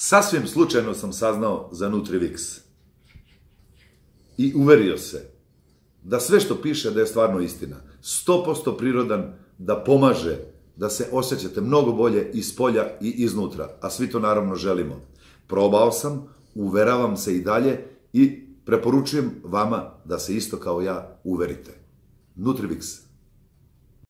Sasvim slučajno sam saznao za Nutrivix. I uverio se da sve što piše da je stvarno istina. 100% prirodan, da pomaže, da se osjećate mnogo bolje iz polja i iznutra. A svi to naravno želimo. Probao sam, uveravam se i dalje i preporučujem vama da se isto kao ja uverite. Nutrivix.